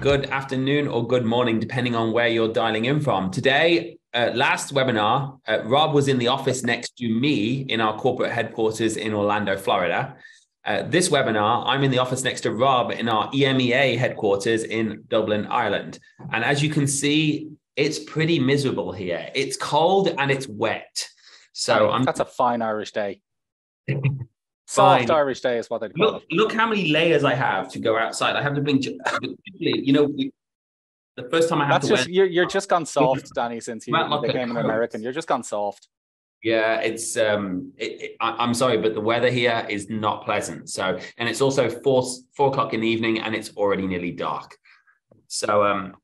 good afternoon or good morning, depending on where you're dialing in from. Today, uh, last webinar, uh, Rob was in the office next to me in our corporate headquarters in Orlando, Florida. Uh, this webinar, I'm in the office next to Rob in our EMEA headquarters in Dublin, Ireland. And as you can see, it's pretty miserable here. It's cold and it's wet. So I'm, that's a fine Irish day. Soft Fine. Irish day is what they call look, it. Look how many layers I have to go outside. I have to bring, you know, the first time I have That's to just, wear, you're, you're just gone soft, Danny, since you became an American. You're just gone soft. Yeah, it's um, it, it, I, am sorry, but the weather here is not pleasant. So, and it's also four four o'clock in the evening, and it's already nearly dark. So, um,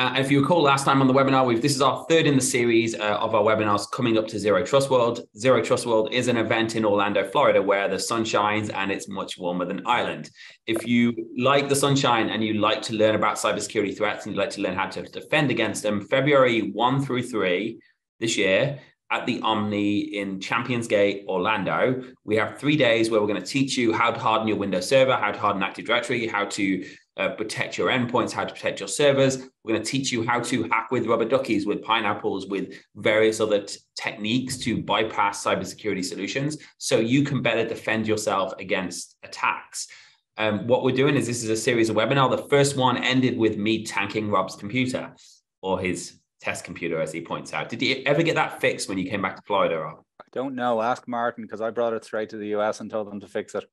uh, if you recall last time on the webinar, we've this is our third in the series uh, of our webinars coming up to Zero Trust World. Zero Trust World is an event in Orlando, Florida, where the sun shines and it's much warmer than Ireland. If you like the sunshine and you like to learn about cybersecurity threats and you'd like to learn how to defend against them, February 1 through 3 this year at the Omni in Champions Gate, Orlando. We have three days where we're going to teach you how to harden your Windows server, how to harden Active Directory, how to uh, protect your endpoints, how to protect your servers. We're going to teach you how to hack with rubber duckies, with pineapples, with various other t- techniques to bypass cybersecurity solutions so you can better defend yourself against attacks. Um, what we're doing is this is a series of webinar. The first one ended with me tanking Rob's computer or his test computer, as he points out. Did you ever get that fixed when you came back to Florida, Rob? I don't know. Ask Martin because I brought it straight to the US and told them to fix it.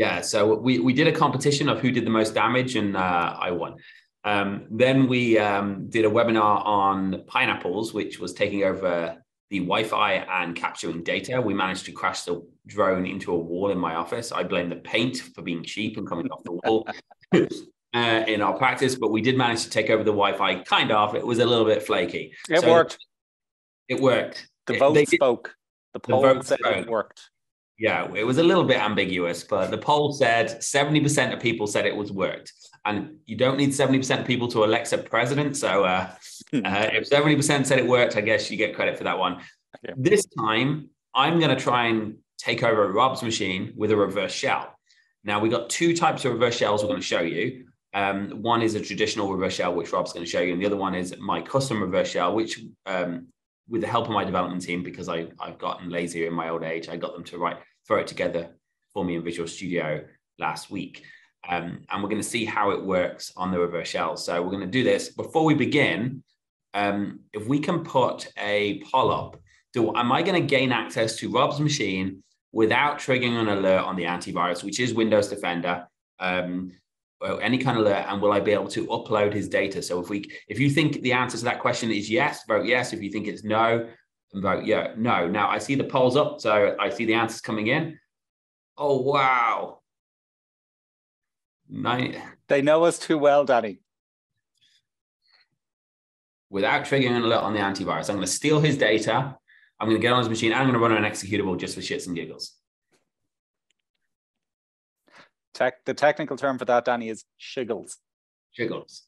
Yeah, so we, we did a competition of who did the most damage, and uh, I won. Um, then we um, did a webinar on pineapples, which was taking over the Wi-Fi and capturing data. We managed to crash the drone into a wall in my office. I blame the paint for being cheap and coming off the wall uh, in our practice, but we did manage to take over the Wi-Fi. Kind of. It was a little bit flaky. It so worked. It worked. The vote it, spoke. The poll the said spoke. it worked. Yeah, it was a little bit ambiguous, but the poll said 70% of people said it was worked. And you don't need 70% of people to elect a president. So uh, hmm. uh, if 70% said it worked, I guess you get credit for that one. This time, I'm going to try and take over Rob's machine with a reverse shell. Now, we got two types of reverse shells we're going to show you. Um, one is a traditional reverse shell, which Rob's going to show you, and the other one is my custom reverse shell, which um, with the help of my development team, because I, I've gotten lazier in my old age, I got them to write throw it together for me in Visual Studio last week. Um, and we're going to see how it works on the reverse shell. So we're going to do this. Before we begin, um, if we can put a poll up, do, am I going to gain access to Rob's machine without triggering an alert on the antivirus, which is Windows Defender, um, any kind of alert, and will I be able to upload his data? So if we, if you think the answer to that question is yes, vote yes. If you think it's no, and vote, yeah, no. Now I see the polls up, so I see the answers coming in. Oh, wow. Nine. They know us too well, Danny. Without triggering an alert on the antivirus, I'm going to steal his data. I'm going to get on his machine. I'm going to run an executable just for shits and giggles. Tech, the technical term for that, Danny, is shiggles. Shiggles.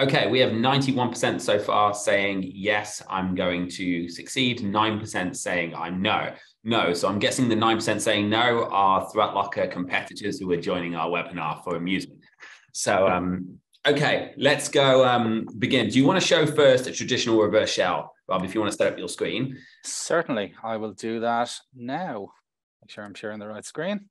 Okay, we have 91% so far saying, yes, I'm going to succeed, 9% saying I'm no. No, so I'm guessing the 9% saying no are threat locker competitors who are joining our webinar for amusement. So, um, okay, let's go um, begin. Do you want to show first a traditional reverse shell? Rob, if you want to set up your screen. Certainly, I will do that now. Make sure I'm sharing the right screen.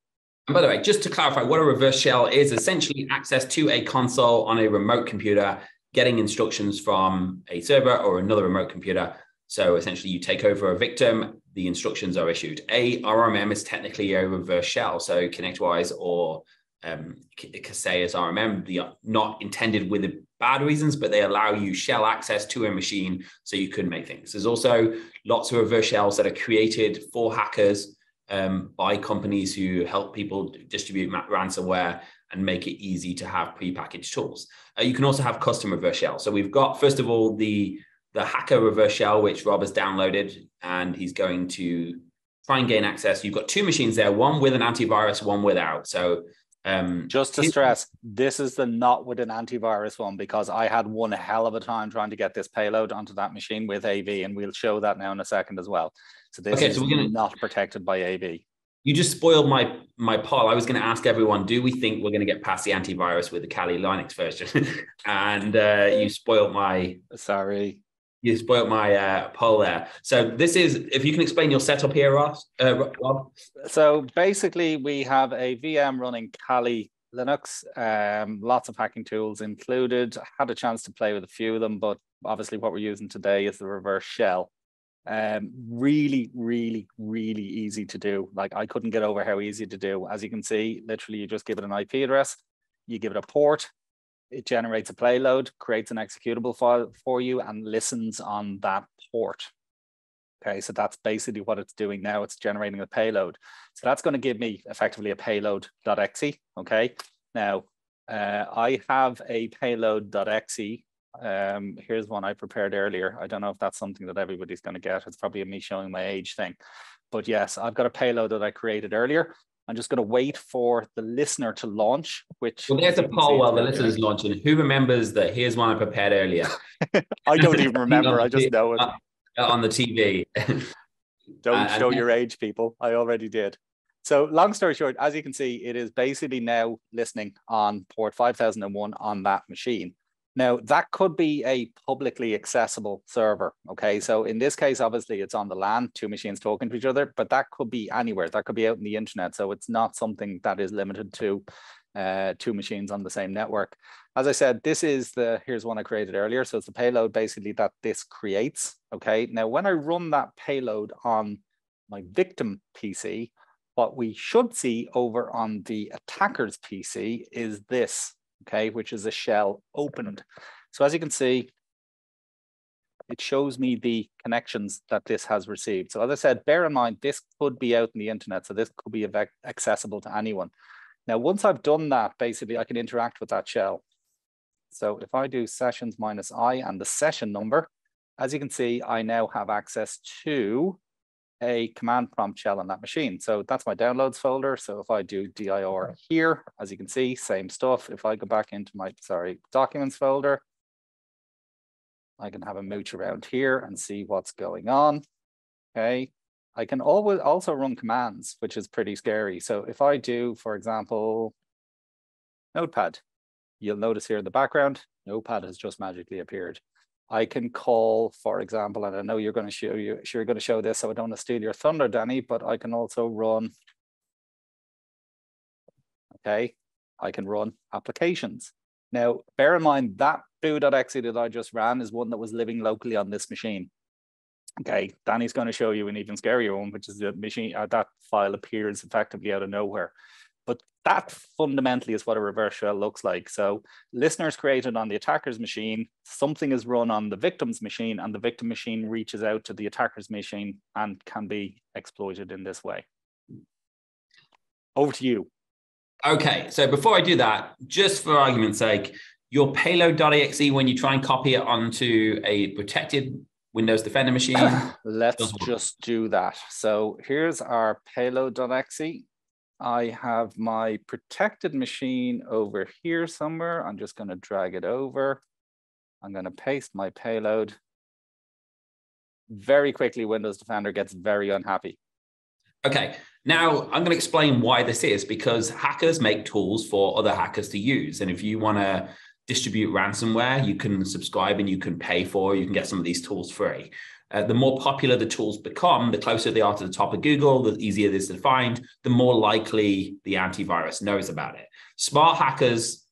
And by the way, just to clarify, what a reverse shell is essentially access to a console on a remote computer getting instructions from a server or another remote computer. So essentially, you take over a victim, the instructions are issued. A RMM is technically a reverse shell. So ConnectWise or um, Kaseya's RMM, they are not intended with bad reasons, but they allow you shell access to a machine so you can make things. There's also lots of reverse shells that are created for hackers um, by companies who help people distribute ransomware and make it easy to have prepackaged tools. Uh, you can also have custom reverse shell. So we've got, first of all, the, the hacker reverse shell, which Rob has downloaded, and he's going to try and gain access. You've got two machines there, one with an antivirus, one without. So um, just to stress, this is the not with an antivirus one because I had one hell of a time trying to get this payload onto that machine with AV, and we'll show that now in a second as well. So this okay, is so we're gonna, not protected by AV you just spoiled my my poll. I was going to ask everyone, do we think we're going to get past the antivirus with the Kali Linux version? and uh, you spoiled my. Sorry. You spoiled my uh, poll there. So this is, if you can explain your setup here, Ross, uh, Rob. So basically, we have a VM running Kali Linux. Um, lots of hacking tools included. I had a chance to play with a few of them, but obviously, what we're using today is the reverse shell. Um, really, really, really easy to do. Like I couldn't get over how easy to do. As you can see, literally, you just give it an IP address, you give it a port, it generates a payload, creates an executable file for you, and listens on that port. Okay, so that's basically what it's doing now. It's generating a payload. So that's going to give me effectively a payload.exe. Okay, now uh, I have a payload.exe um, here's one I prepared earlier. I don't know if that's something that everybody's going to get. It's probably me showing my age thing. But yes, I've got a payload that I created earlier. I'm just going to wait for the listener to launch, which... Well, there's a poll while the listener is launching. Who remembers that here's one I prepared earlier? I don't even remember. I just know it. Uh, on the TV. don't show your age, people. I already did. So long story short, as you can see, it is basically now listening on port 5001 on that machine. Now, that could be a publicly accessible server. Okay. So in this case, obviously it's on the LAN, two machines talking to each other, but that could be anywhere. That could be out in the internet. So it's not something that is limited to uh, two machines on the same network. As I said, this is the, here's one I created earlier. So it's the payload basically that this creates. Okay. Now, when I run that payload on my victim PC, what we should see over on the attacker's PC is this okay, which is a shell opened. So as you can see, it shows me the connections that this has received. So as I said, bear in mind, this could be out in the internet. So this could be accessible to anyone. Now, once I've done that, basically I can interact with that shell. So if I do sessions minus I and the session number, as you can see, I now have access to a command prompt shell on that machine. So that's my downloads folder. So if I do dir here, as you can see, same stuff. If I go back into my, sorry, documents folder, I can have a mooch around here and see what's going on. Okay. I can always also run commands, which is pretty scary. So if I do, for example, notepad, you'll notice here in the background, notepad has just magically appeared. I can call, for example, and I know you're going to show you, you're going to show this, so I don't want to steal your thunder, Danny, but I can also run, okay, I can run applications. Now, bear in mind that foo.exe that I just ran is one that was living locally on this machine. Okay, Danny's going to show you an even scarier one, which is the machine, uh, that file appears effectively out of nowhere. But that fundamentally is what a reverse shell looks like. So listeners created on the attacker's machine, something is run on the victim's machine, and the victim machine reaches out to the attacker's machine and can be exploited in this way. Over to you. Okay, so before I do that, just for argument's sake, your payload.exe, when you try and copy it onto a protected Windows Defender machine. Let's just do that. So here's our payload.exe. I have my protected machine over here somewhere. I'm just going to drag it over. I'm going to paste my payload. Very quickly, Windows Defender gets very unhappy. Okay, now I'm going to explain why this is because hackers make tools for other hackers to use. And if you want to distribute ransomware, you can subscribe and you can pay for, you can get some of these tools free. Uh, the more popular the tools become, the closer they are to the top of Google, the easier it is to find, the more likely the antivirus knows about it. Smart hackers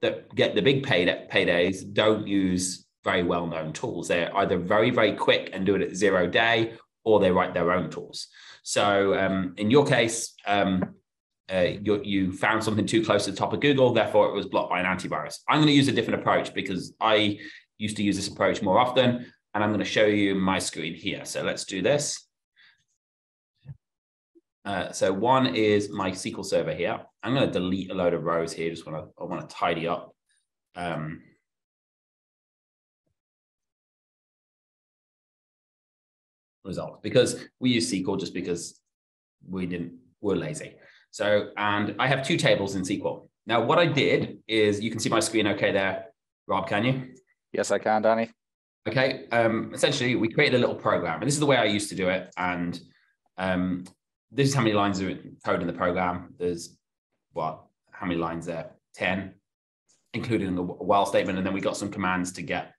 that get the big pay paydays don't use very well known tools. They're either very, very quick and do it at zero day, or they write their own tools. So um, in your case, um, uh, you, you, found something too close to the top of Google, therefore it was blocked by an antivirus. I'm going to use a different approach because I used to use this approach more often and I'm going to show you my screen here. So let's do this. Uh, so one is my SQL Server here. I'm going to delete a load of rows here. Just want to I want to tidy up. Um, results because we use SQL just because we didn't we're lazy. So and I have two tables in SQL. Now what I did is you can see my screen okay there. Rob, can you? Yes, I can, Danny. Okay. Um, essentially, we created a little program, and this is the way I used to do it. And um, this is how many lines of code in the program. There's what? How many lines there? 10, including the while statement. And then we got some commands to get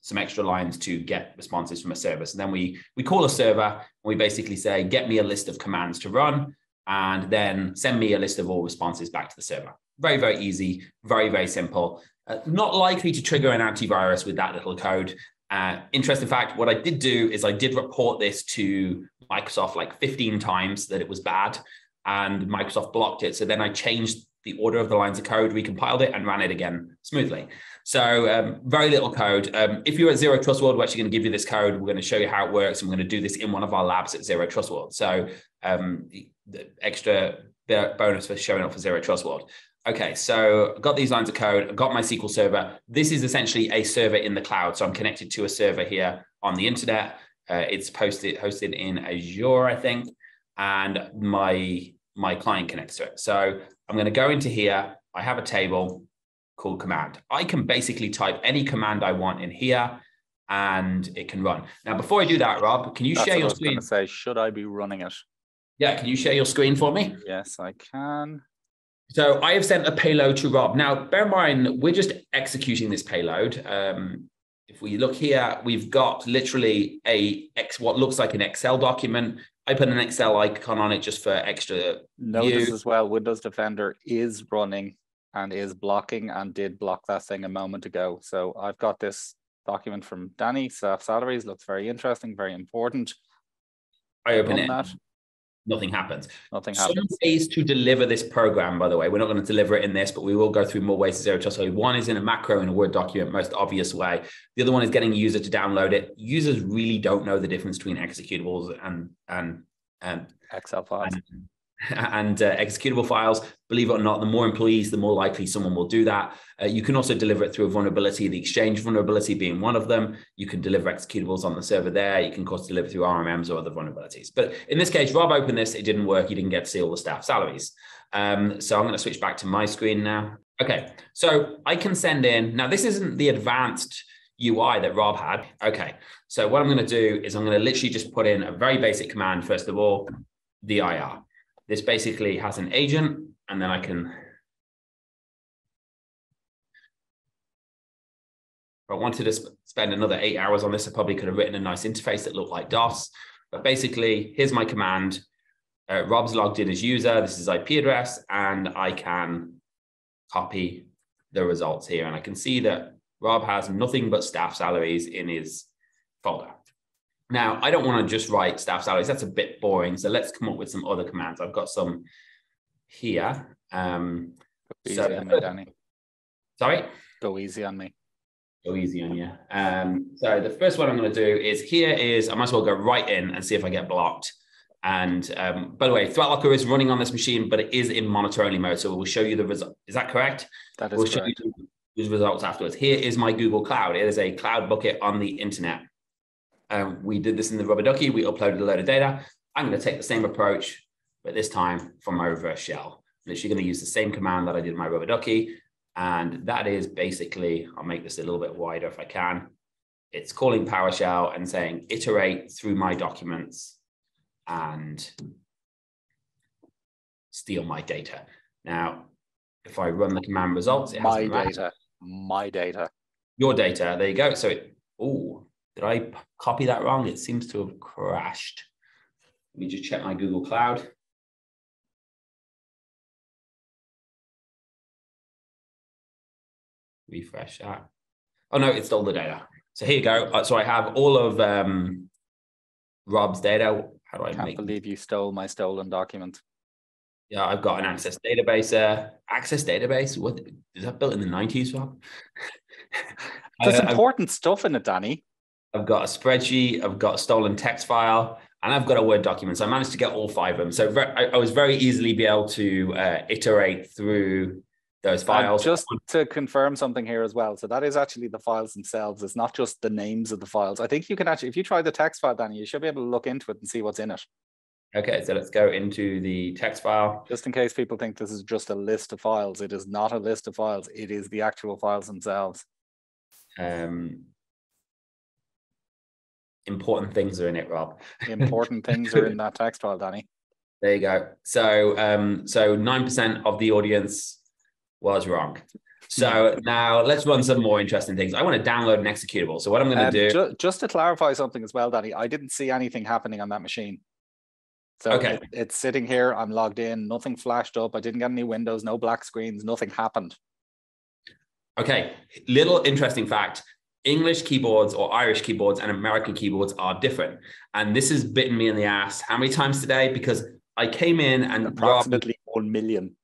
some extra lines to get responses from a service. And then we we call a server and we basically say, get me a list of commands to run, and then send me a list of all responses back to the server. Very, very easy, very, very simple. Uh, not likely to trigger an antivirus with that little code. Uh, interesting fact, what I did do is I did report this to Microsoft like 15 times that it was bad, and Microsoft blocked it. So then I changed the order of the lines of code, recompiled it, and ran it again smoothly. So um, very little code. Um, if you're at Zero Trust World, we're actually going to give you this code. We're going to show you how it works, and we're going to do this in one of our labs at Zero Trust World. So um, the extra bonus for showing up for Zero Trust World. Okay, so I've got these lines of code. I've got my SQL server. This is essentially a server in the cloud. So I'm connected to a server here on the internet. Uh, it's posted hosted in Azure, I think, and my my client connects to it. So I'm going to go into here. I have a table called command. I can basically type any command I want in here and it can run. Now, before I do that, Rob, can you That's share your screen? Say, should I be running it? Yeah, can you share your screen for me? Yes, I can. So I have sent a payload to Rob. Now, bear in mind, we're just executing this payload. Um, if we look here, we've got literally a X, what looks like an Excel document. I put an Excel icon on it just for extra. Notice view. as well, Windows Defender is running and is blocking and did block that thing a moment ago. So I've got this document from Danny, staff salaries, looks very interesting, very important. I open it. That nothing happens. Nothing happens. Some ways to deliver this program, by the way. We're not going to deliver it in this, but we will go through more ways to zero trust. So one is in a macro in a Word document, most obvious way. The other one is getting a user to download it. Users really don't know the difference between executables and and and Excel files. And, and uh, executable files. Believe it or not, the more employees, the more likely someone will do that. Uh, you can also deliver it through a vulnerability, the exchange vulnerability being one of them. You can deliver executables on the server there. You can, of course, deliver through RMMs or other vulnerabilities. But in this case, Rob opened this, it didn't work. You didn't get to see all the staff salaries. Um, so I'm going to switch back to my screen now. Okay, so I can send in, now this isn't the advanced UI that Rob had. Okay, so what I'm going to do is I'm going to literally just put in a very basic command, first of all, the IR. This basically has an agent, and then I can If I wanted to sp spend another eight hours on this, I probably could have written a nice interface that looked like DOS. But basically, here's my command. Uh, Rob's logged in as user. This is IP address, and I can copy the results here. And I can see that Rob has nothing but staff salaries in his folder. Now, I don't want to just write staff salaries. That's a bit boring. So let's come up with some other commands. I've got some here. Um, Go easy so, on me, Danny. Sorry? Go easy on me. Go easy on you. Um, so the first one I'm going to do is here is, I might as well go right in and see if I get blocked. And um, by the way, ThreatLocker is running on this machine, but it is in monitor only mode. So we'll show you the result. Is that correct? That is we'll correct. show you the results afterwards. Here is my Google Cloud. It is a cloud bucket on the internet. Um, we did this in the rubber ducky. We uploaded a load of data. I'm going to take the same approach, but this time from my reverse shell. I'm literally going to use the same command that I did in my rubber ducky. And that is basically, I'll make this a little bit wider if I can. It's calling PowerShell and saying iterate through my documents and steal my data. Now, if I run the command results, it my data, my data, your data. There you go. So, oh, did I copy that wrong? It seems to have crashed. Let me just check my Google Cloud. Refresh that. Oh no, it stole the data. So here you go. Uh, so I have all of um, Rob's data. How do I Can't make believe you stole my stolen document. Yeah, I've got an access database. Uh, access database. What is that built in the nineties, Rob? There's I, important I've, stuff in it, Danny. I've got a spreadsheet, I've got a stolen text file, and I've got a Word document. So I managed to get all five of them. So I, I was very easily be able to uh, iterate through those files. just to confirm something here as well. So that is actually the files themselves. It's not just the names of the files. I think you can actually, if you try the text file, Danny, you should be able to look into it and see what's in it. Okay, so let's go into the text file. Just in case people think this is just a list of files, it is not a list of files. It is the actual files themselves. Um, important things are in it, Rob. important things are in that text file, Danny. There you go. So um, so nine percent of the audience was wrong. So now let's run some more interesting things. I want to download an executable. So what I'm going to um, do, ju- just to clarify something as well, Danny, I didn't see anything happening on that machine. So okay. It, it's sitting here. I'm logged in. Nothing flashed up. I didn't get any windows. No black screens. Nothing happened. Okay. Little interesting fact: English keyboards or Irish keyboards and American keyboards are different. And this has bitten me in the ass how many times today? Because I came in and approximately Rob, one million.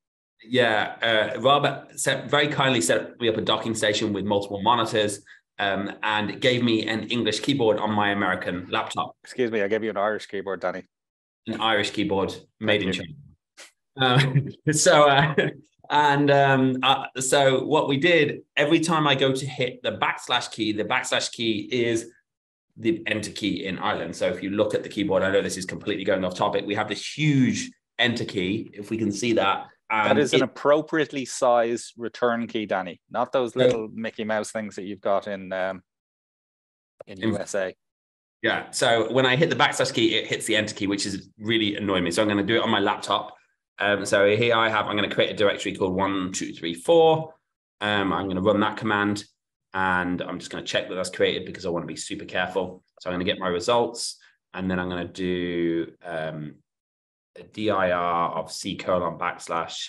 Yeah, uh, Robert set, very kindly set me up a docking station with multiple monitors um, and gave me an English keyboard on my American laptop. Excuse me, I gave you an Irish keyboard, Danny. An Irish keyboard made Thank in China. Um, so, uh, and um, uh, so what we did every time I go to hit the backslash key, the backslash key is the enter key in Ireland. So if you look at the keyboard, I know this is completely going off topic. We have this huge enter key, if we can see that. That is it, an appropriately sized return key, Danny, not those little Mickey Mouse things that you've got in um, in, in USA. Yeah. So when I hit the backslash key, it hits the enter key, which is really annoying me. So I'm going to do it on my laptop. Um, so here I have, I'm going to create a directory called one, two, three, four. Um, I'm going to run that command and I'm just going to check that that's created because I want to be super careful. So I'm going to get my results and then I'm going to do um, dir of c colon backslash.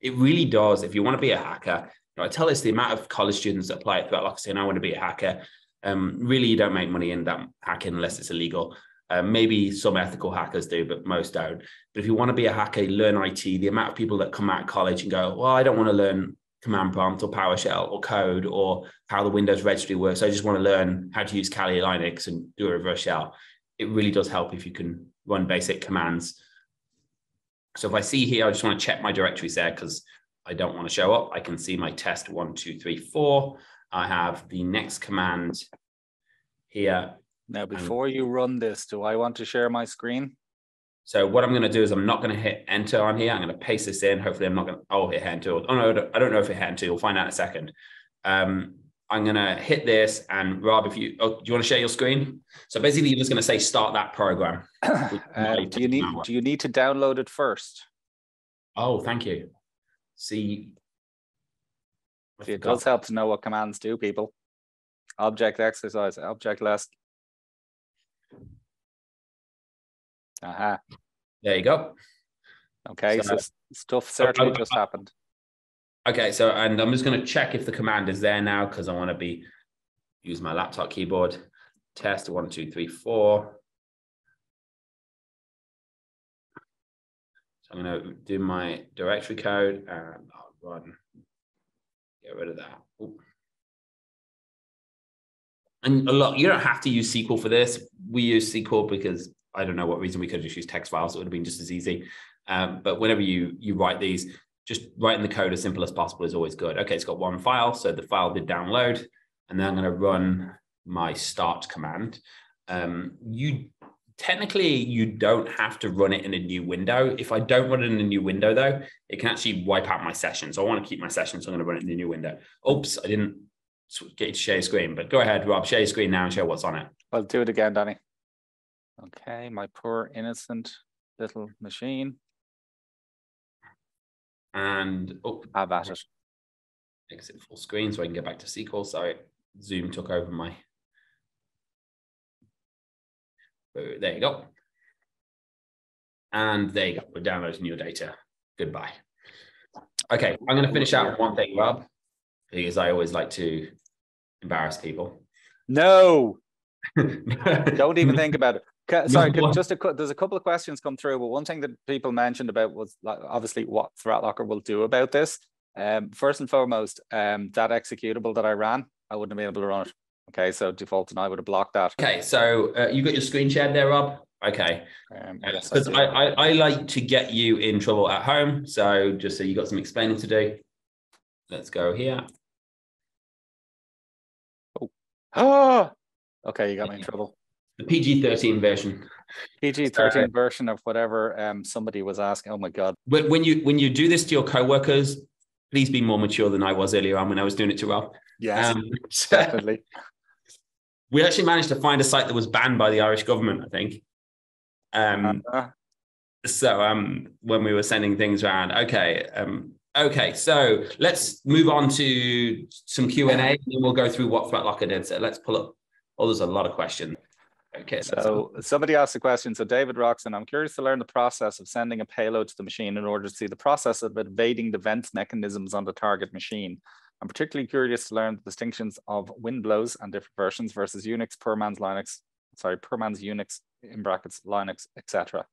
It really does. If you want to be a hacker, you know, I tell this the amount of college students that apply it throughout, like I say, I want to be a hacker. Um, really, you don't make money in that hacking unless it's illegal. Uh, maybe some ethical hackers do, but most don't. But if you want to be a hacker, learn IT. The amount of people that come out of college and go, well, I don't want to learn command prompt or PowerShell or code or how the Windows registry works. I just want to learn how to use Kali Linux and do a reverse shell. It really does help if you can run basic commands. So if I see here, I just want to check my directories there because I don't want to show up. I can see my test one, two, three, four. I have the next command here now, before you run this, do I want to share my screen? So what I'm going to do is I'm not going to hit enter on here. I'm going to paste this in. Hopefully I'm not going to, oh, hit enter. Oh no, I don't know if it hit enter. We'll find out in a second. Um, I'm going to hit this and Rob, if you, oh, do you want to share your screen? So basically you're just going to say, start that program. uh, do you need, do you need to download it first? Oh, thank you. See, it does help to know what commands do people. Object exercise, object list, Uh-huh. There you go. Okay, so, so stuff certainly just happened. Okay, so and I'm just going to check if the command is there now because I want to be use my laptop keyboard. Test one, two, three, four. So I'm going to do my directory code and I'll run. Get rid of that. Ooh. And a lot, you don't have to use SQL for this. We use SQL because I don't know what reason we could just used text files. It would have been just as easy. Um, but whenever you you write these, just writing the code as simple as possible is always good. Okay, it's got one file, so the file did download, and then I'm going to run my start command. Um, you technically you don't have to run it in a new window. If I don't run it in a new window though, it can actually wipe out my session. So I want to keep my session, so I'm going to run it in a new window. Oops, I didn't get to share your screen, but go ahead, Rob, share your screen now and show what's on it. I'll do it again, Danny. Okay, my poor innocent little machine. And oh, have at it. Exit full screen so I can get back to SQL. Sorry, Zoom took over my. Oh, there you go. And there you go. We're downloading your data. Goodbye. Okay, I'm going to finish out with one thing, Rob, because I always like to embarrass people. No, don't even think about it. Sorry, just a, there's a couple of questions come through, but one thing that people mentioned about was like, obviously what ThreatLocker will do about this. Um, first and foremost, um, that executable that I ran, I wouldn't have been able to run it. Okay, so default and I would have blocked that. Okay, so uh, you got your screen shared there, Rob. Okay, because um, I, I, I, like to get you in trouble at home, so just so you got some explaining to do. Let's go here. Oh, ah, okay, you got me in trouble the PG thirteen version. PG thirteen version of whatever um, somebody was asking. Oh my god! When, when you when you do this to your coworkers, please be more mature than I was earlier on when I was doing it to Rob. Yes, um, definitely. we actually managed to find a site that was banned by the Irish government. I think. Um, uh, so um, when we were sending things around, okay, um, okay, so let's move on to some Q and A, and we'll go through what ThreatLocker did. So let's pull up. Oh, there's a lot of questions. Okay. So somebody asked a question. So David Roxon, I'm curious to learn the process of sending a payload to the machine in order to see the process of evading the vent mechanisms on the target machine. I'm particularly curious to learn the distinctions of Winblows and different versions versus Unix, Purman's Linux, sorry, Purman's Unix in brackets, Linux, etc.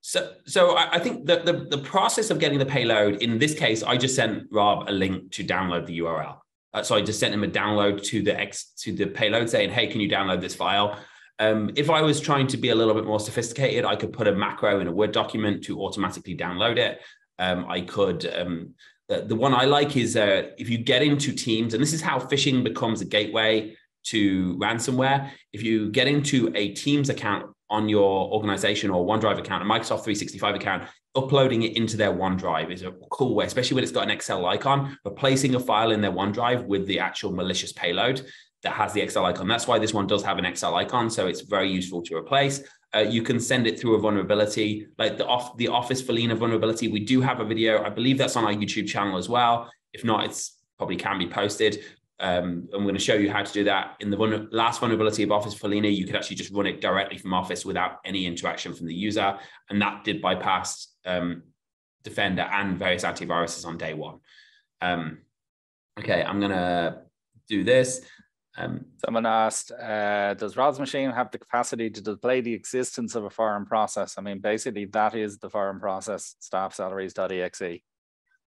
So, so I think that the, the process of getting the payload, in this case, I just sent Rob a link to download the URL. Uh, so I just sent him a download to the X to the payload saying, hey, can you download this file? Um, if I was trying to be a little bit more sophisticated, I could put a macro in a Word document to automatically download it. Um, I could, um, the, the, one I like is uh, if you get into Teams, and this is how phishing becomes a gateway to ransomware. If you get into a Teams account on your organization or OneDrive account, a Microsoft 365 account, uploading it into their OneDrive is a cool way, especially when it's got an Excel icon, replacing a file in their OneDrive with the actual malicious payload that has the Excel icon. That's why this one does have an Excel icon. So it's very useful to replace. Uh, you can send it through a vulnerability, like the off the Office Follina vulnerability. We do have a video. I believe that's on our YouTube channel as well. If not, it's probably can be posted. Um, I'm going to show you how to do that. In the last vulnerability of Office Follina, you could actually just run it directly from Office without any interaction from the user. And that did bypass um, Defender and various antiviruses on day one. Um, okay, I'm going to do this. Um, Someone asked, uh, does Rod's machine have the capacity to display the existence of a foreign process? I mean, basically that is the foreign process, staff salaries.exe.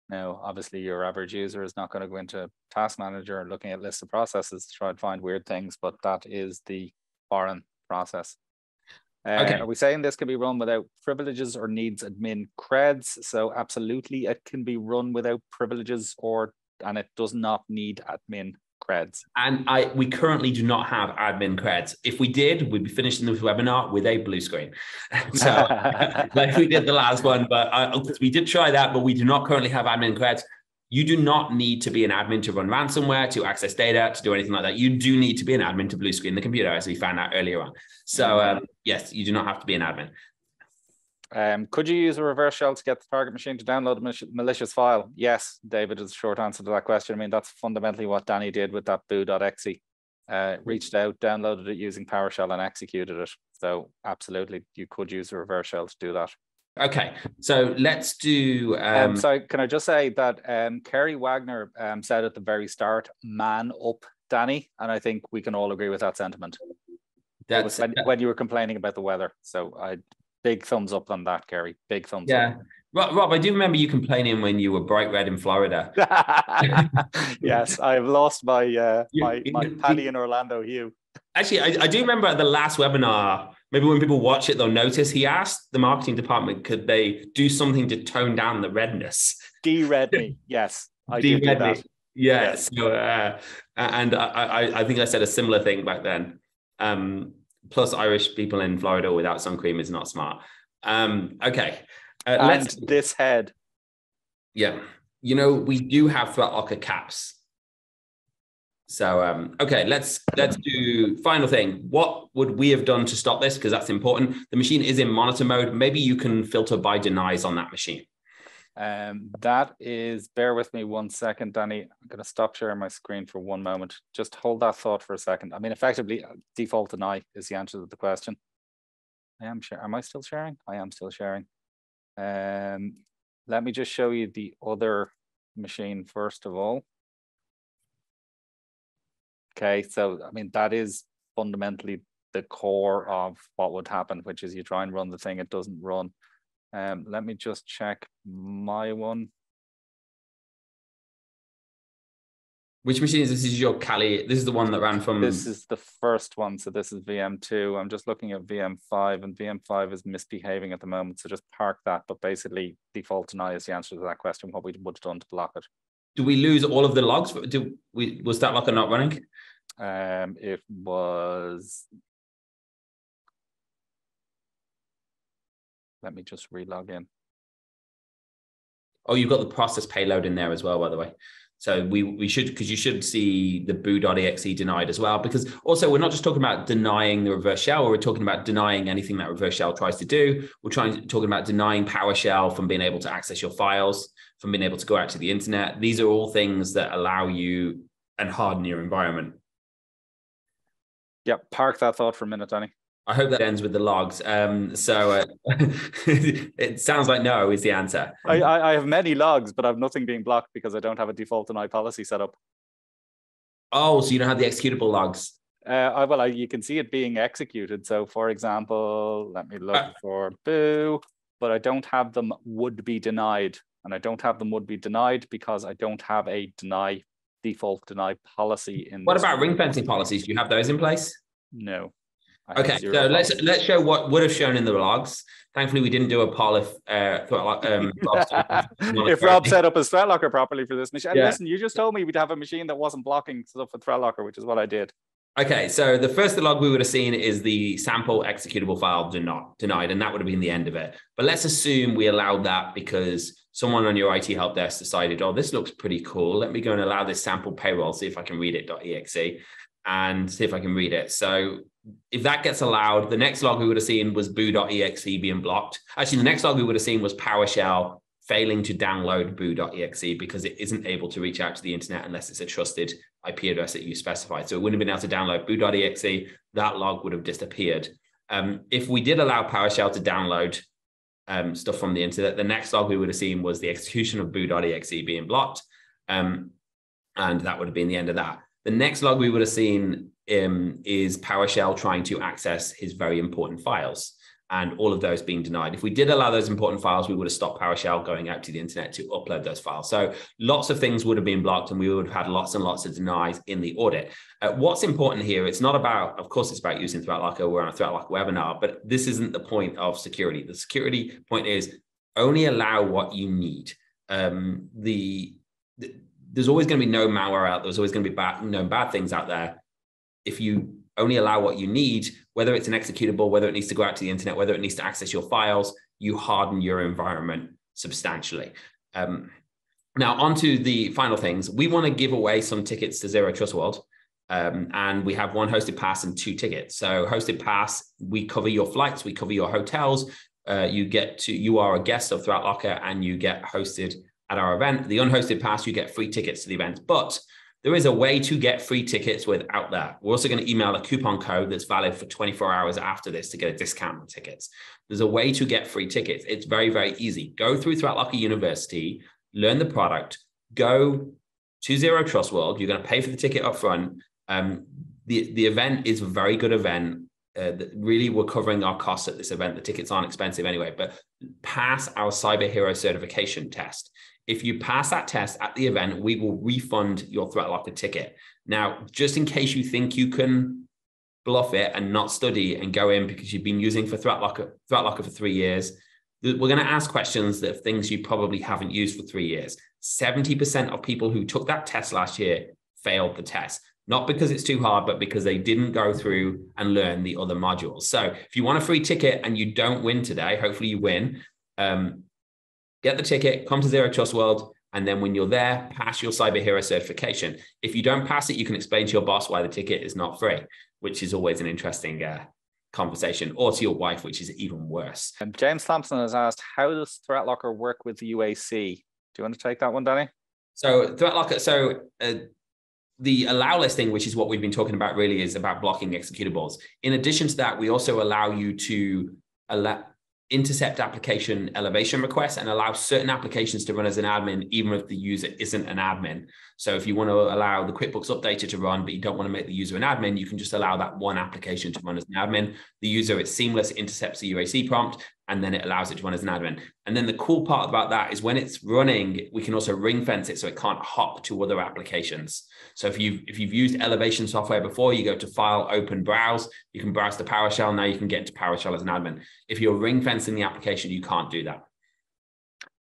Now, obviously your average user is not going to go into task manager and looking at lists of processes to try and find weird things, but that is the foreign process. Uh, okay. Are we saying this can be run without privileges or needs admin creds? So absolutely, it can be run without privileges or and it does not need admin creds. And I we currently do not have admin creds. If we did, we'd be finishing this webinar with a blue screen. so like we did the last one, but uh, we did try that, but we do not currently have admin creds. You do not need to be an admin to run ransomware, to access data, to do anything like that. You do need to be an admin to blue screen the computer, as we found out earlier on. So mm-hmm. um, yes, you do not have to be an admin. Um, could you use a reverse shell to get the target machine to download a malicious file? Yes, David is the short answer to that question. I mean, that's fundamentally what Danny did with that boo.exe. Uh, reached out, downloaded it using PowerShell and executed it. So absolutely, you could use a reverse shell to do that. Okay, so let's do. Um, um, so can I just say that um, Kerry Wagner um, said at the very start, "Man up, Danny," and I think we can all agree with that sentiment. That's when, when, you were complaining about the weather. So I big thumbs up on that, Gary. Big thumbs yeah. up. Rob, Rob, I do remember you complaining when you were bright red in Florida. yes, I have lost my uh, my, my Paddy in Orlando hue. Actually, I, I do remember at the last webinar, maybe when people watch it, they'll notice he asked the marketing department, could they do something to tone down the redness? De-red me, yes. I did that. Me. Yeah, yes. so, uh, and I, I, I think I said a similar thing back then. Um, plus Irish people in Florida without sun cream is not smart. Um, okay. Uh, and let's, this head. Yeah. You know, we do have flat ThreatLocker caps. So um, okay, let's let's do final thing. What would we have done to stop this? Because that's important. The machine is in monitor mode. Maybe you can filter by denies on that machine. Um, that is, bear with me one second, Danny. I'm going to stop sharing my screen for one moment. Just hold that thought for a second. I mean, effectively, uh, default deny is the answer to the question. I am sharing. Am I still sharing? I am still sharing. Um, let me just show you the other machine first of all. Okay, so I mean, that is fundamentally the core of what would happen, which is you try and run the thing, it doesn't run. Um, let me just check my one. Which machine is this? Is your Kali? This is the one that ran from. This is the first one. So this is VM2. I'm just looking at VM5, and VM5 is misbehaving at the moment. So just park that. But basically, default deny is the answer to that question. What we would have done to block it. Do we lose all of the logs? Do we was that locker not running? Um, it was Let me just relog in. Oh, you've got the process payload in there as well, by the way. So we we should because you should see the boo.exe denied as well. Because also we're not just talking about denying the reverse shell, we're talking about denying anything that reverse shell tries to do. We're trying talking about denying PowerShell from being able to access your files, from being able to go out to the internet. These are all things that allow you and harden your environment. Yeah, park that thought for a minute, Danny. I hope that ends with the logs. Um, so uh, it sounds like no is the answer. I, I have many logs, but I have nothing being blocked because I don't have a default deny policy set up. Oh, so you don't have the executable logs? Uh, I, well, I, you can see it being executed. So, for example, let me look uh, for boo, but I don't have them would be denied, and I don't have them would be denied because I don't have a deny default deny policy in. What about ring fencing policies? Do you have those in place? No. Okay, so let's let's show what would have shown in the logs. Thankfully, we didn't do a poll if uh, um, if Rob set up his threat locker properly for this machine. Yeah. Listen, you just told me we'd have a machine that wasn't blocking stuff with threat locker, which is what I did. Okay, so the first log we would have seen is the sample executable file not denied, and that would have been the end of it. But let's assume we allowed that because someone on your IT help desk decided, oh, this looks pretty cool. Let me go and allow this sample payroll, see if I can read it.exe and see if I can read it. So if that gets allowed, the next log we would have seen was boo.exe being blocked. Actually, the next log we would have seen was PowerShell failing to download boo.exe because it isn't able to reach out to the internet unless it's a trusted IP address that you specified. So it wouldn't have been able to download boo.exe. That log would have disappeared. Um, if we did allow PowerShell to download um, stuff from the internet, the next log we would have seen was the execution of boo.exe being blocked. Um, and that would have been the end of that. The next log we would have seen um, is PowerShell trying to access his very important files and all of those being denied. If we did allow those important files, we would have stopped PowerShell going out to the internet to upload those files. So lots of things would have been blocked and we would have had lots and lots of denies in the audit. Uh, what's important here, it's not about, of course, it's about using ThreatLocker. We're on a ThreatLocker webinar, but this isn't the point of security. The security point is only allow what you need. Um, the, the there's always going to be no malware out. There's always going to be bad, no bad things out there if you only allow what you need, whether it's an executable, whether it needs to go out to the internet, whether it needs to access your files, you harden your environment substantially. Um, now, on to the final things. We want to give away some tickets to Zero Trust World. Um, and we have one hosted pass and two tickets. So hosted pass, we cover your flights, we cover your hotels. Uh, you get to, you are a guest of ThreatLocker and you get hosted at our event. The unhosted pass, you get free tickets to the event. But there is a way to get free tickets without that. We're also going to email a coupon code that's valid for 24 hours after this to get a discount on tickets. There's a way to get free tickets. It's very, very easy. Go through ThreatLocker University, learn the product, go to Zero Trust World. You're going to pay for the ticket up front. Um, the, the event is a very good event. Uh, really, we're covering our costs at this event. The tickets aren't expensive anyway, but pass our Cyber Hero certification test. If you pass that test at the event, we will refund your threat locker ticket. Now, just in case you think you can bluff it and not study and go in because you've been using for threat locker, threat locker for three years, we're going to ask questions that things you probably haven't used for three years. 70% of people who took that test last year failed the test, not because it's too hard, but because they didn't go through and learn the other modules. So if you want a free ticket and you don't win today, hopefully you win. Um, get the ticket, come to Zero Trust World, and then when you're there, pass your Cyber Hero certification. If you don't pass it, you can explain to your boss why the ticket is not free, which is always an interesting uh, conversation, or to your wife, which is even worse. And James Thompson has asked, how does ThreatLocker work with UAC? Do you want to take that one, Danny? So ThreatLocker, so uh, the allow listing, which is what we've been talking about, really is about blocking executables. In addition to that, we also allow you to allow intercept application elevation requests and allow certain applications to run as an admin, even if the user isn't an admin. So if you want to allow the QuickBooks Updater to run, but you don't want to make the user an admin, you can just allow that one application to run as an admin. The user, it's seamless, intercepts the UAC prompt, and then it allows it to run as an admin. And then the cool part about that is when it's running, we can also ring fence it so it can't hop to other applications. So if you've if you've used elevation software before, you go to File, Open, Browse. You can browse to PowerShell. Now you can get into PowerShell as an admin. If you're ring fencing the application, you can't do that.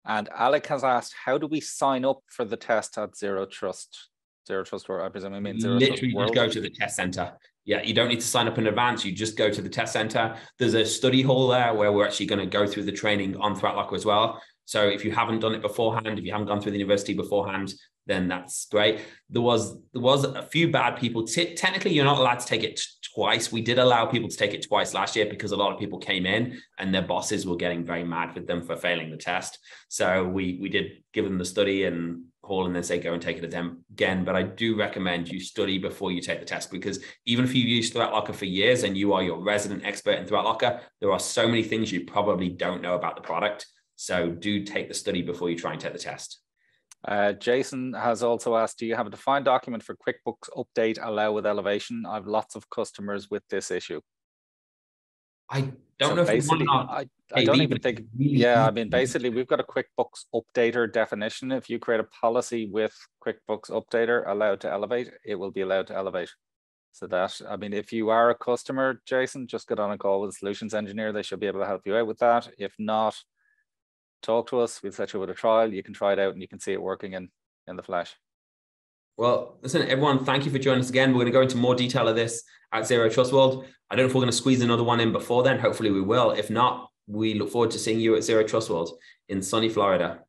And Alec has asked, how do we sign up for the test at Zero Trust? Zero Trust World, I presume I mean Zero Literally just go to the test center. Yeah, you don't need to sign up in advance. You just go to the test center. There's a study hall there where we're actually going to go through the training on ThreatLocker as well. So if you haven't done it beforehand, if you haven't gone through the university beforehand, then that's great. There was there was a few bad people. T- technically, you're not allowed to take it twice. We did allow people to take it twice last year because a lot of people came in and their bosses were getting very mad with them for failing the test. So we we did give them the study and Hall and then say go and take it again. But I do recommend you study before you take the test because even if you've used Threat Locker for years and you are your resident expert in Threat Locker, there are so many things you probably don't know about the product. So do take the study before you try and take the test. Uh, Jason has also asked, do you have a defined document for QuickBooks update allow with elevation? I have lots of customers with this issue. I don't so know if you I, I don't even think, yeah, I mean, basically we've got a QuickBooks updater definition. If you create a policy with QuickBooks updater allowed to elevate, it will be allowed to elevate. So that, I mean, if you are a customer, Jason, just get on a call with a solutions engineer. They should be able to help you out with that. If not, talk to us. We'll set you with a trial. You can try it out and you can see it working in, in the flash. Well, listen, everyone, thank you for joining us again. We're going to go into more detail of this at Zero Trust World. I don't know if we're going to squeeze another one in before then. Hopefully we will. If not, we look forward to seeing you at Zero Trust World in sunny Florida.